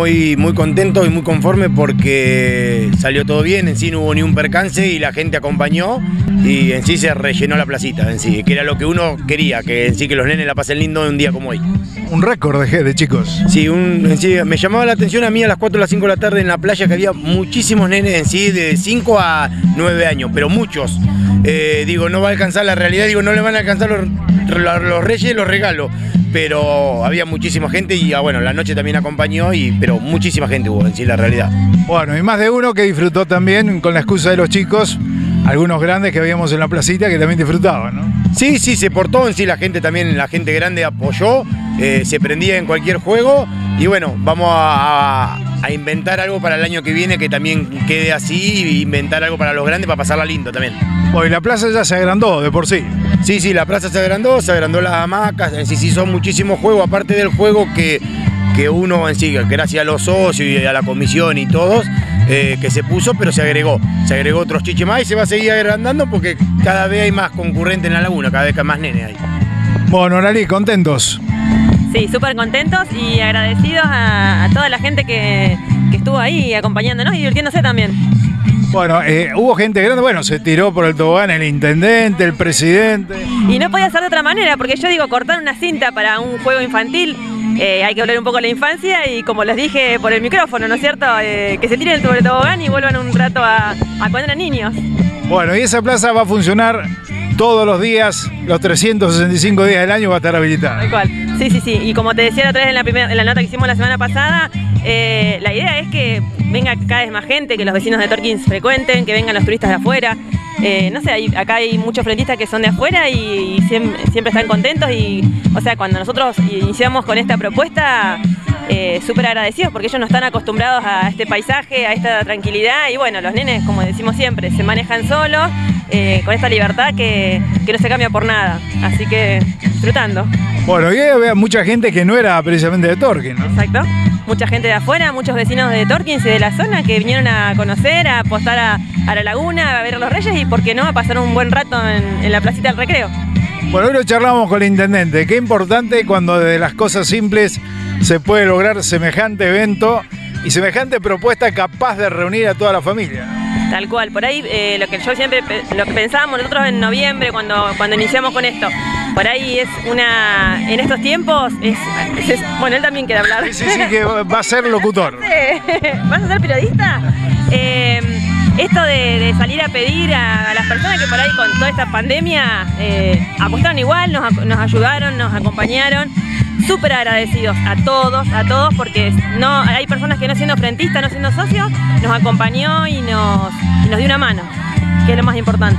muy, muy contento y muy conforme porque salió todo bien, en sí no hubo ni un percance y la gente acompañó y en sí se rellenó la placita, en sí, que era lo que uno quería, que en sí que los nenes la pasen lindo en un día como hoy. Un récord de, de chicos. Sí, un, en sí, me llamaba la atención a mí a las 4 o las 5 de la tarde en la playa que había muchísimos nenes en sí, de 5 a 9 años, pero muchos. Eh, digo, no va a alcanzar la realidad, digo, no le van a alcanzar los, los reyes los regalos pero había muchísima gente y ah, bueno, la noche también acompañó, y, pero muchísima gente hubo en sí, la realidad. Bueno, y más de uno que disfrutó también con la excusa de los chicos, algunos grandes que habíamos en la placita que también disfrutaban, ¿no? Sí, sí, se portó en sí, la gente también, la gente grande apoyó, eh, se prendía en cualquier juego y bueno, vamos a, a, inventar algo para el año que viene que también quede así, e inventar algo para los grandes para pasarla lindo también. Hoy la plaza ya se agrandó de por sí. Sí, sí, la plaza se agrandó, se agrandó las hamacas, en sí, sí son muchísimos juegos, aparte del juego que, que uno en sí, gracias a los socios y a la comisión y todos, eh, que se puso, pero se agregó. Se agregó otros chiches más y se va a seguir agrandando porque cada vez hay más concurrente en la laguna, cada vez hay más nene ahí. Bueno, Oralí, contentos. Sí, súper contentos y agradecidos a, a toda la gente que, que, estuvo ahí acompañándonos y divirtiéndose también. Bueno, eh, hubo gente grande, bueno, se tiró por el tobogán el intendente, el presidente. Y no podía ser de otra manera, porque yo digo, cortar una cinta para un juego infantil, eh, hay que hablar un poco de la infancia y como les dije por el micrófono, ¿no es cierto? Eh, que se tiren sobre el tobogán y vuelvan un rato a, a cuando eran niños. Bueno, y esa plaza va a funcionar todos los días, los 365 días del año va a estar habilitada. Tal cual. Sí, sí, sí. Y como te decía otra vez en la, primera, en la nota que hicimos la semana pasada, eh, la idea es que venga cada vez más gente, que los vecinos de Torkins frecuenten, que vengan los turistas de afuera. Eh, no sé, acá hay muchos frentistas que son de afuera y, siempre, están contentos y, o sea, cuando nosotros iniciamos con esta propuesta, eh, súper agradecidos porque ellos no están acostumbrados a este paisaje, a esta tranquilidad y bueno, los nenes, como decimos siempre, se manejan solos, eh, con esta libertad que, que, no se cambia por nada, así que disfrutando. Bueno, y había mucha gente que no era precisamente de Torquín, ¿no? Exacto, mucha gente de afuera, muchos vecinos de Torkins y de la zona que vinieron a conocer, a apostar a, a la laguna, a ver a los reyes y por qué no, a pasar un buen rato en, en la placita del recreo. Bueno, hoy lo charlamos con el intendente. Qué importante cuando de las cosas simples se puede lograr semejante evento y semejante propuesta capaz de reunir a toda la familia. Tal cual, por ahí eh, lo que yo siempre lo que pensábamos nosotros en noviembre cuando, cuando iniciamos con esto, por ahí es una. En estos tiempos es. es bueno, él también quiere hablar. Sí, sí, sí, que va a ser locutor. ¿Vas a ser periodista? Eh, esto de, de, salir a pedir a, a, las personas que por ahí con toda esta pandemia eh, apostaron igual, nos, nos ayudaron, nos acompañaron súper agradecidos a todos, a todos, porque no hay personas que no siendo frentistas, no siendo socios, nos acompañó y nos, y nos dio una mano, que es lo más importante.